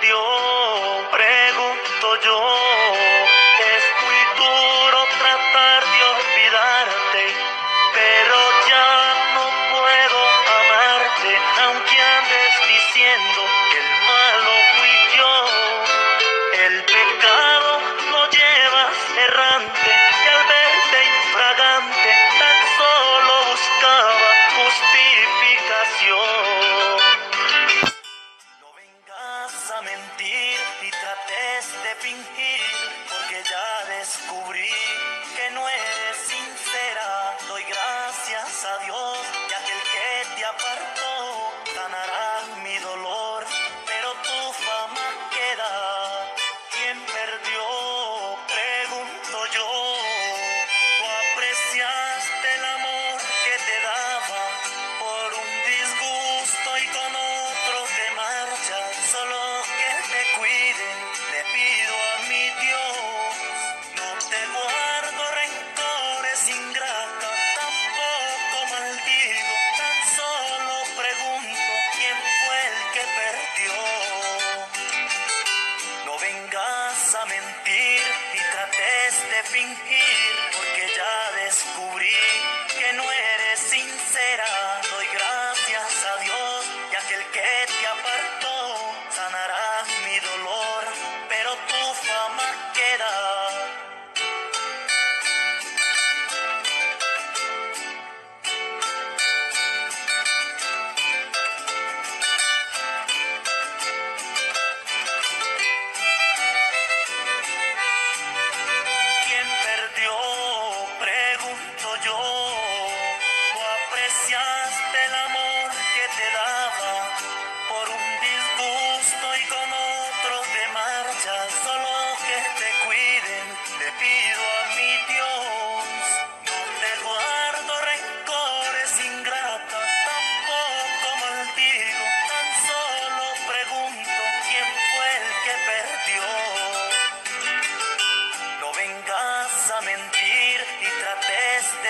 dio? Pregunto yo. Es muy duro tratar de olvidarte, pero ya no puedo amarte, aunque andes diciendo. nueve a mentir ni trates de fingir, porque ya descubrí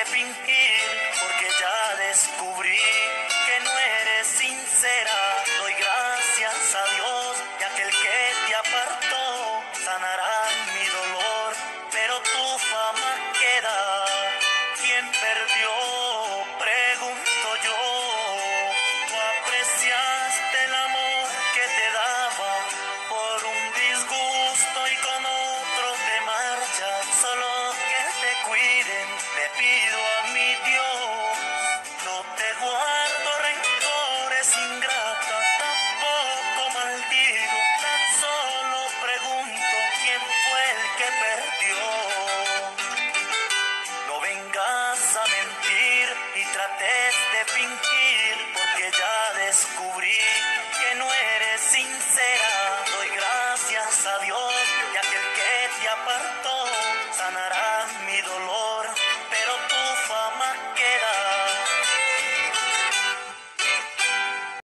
fingir, porque ya descubrí sincera.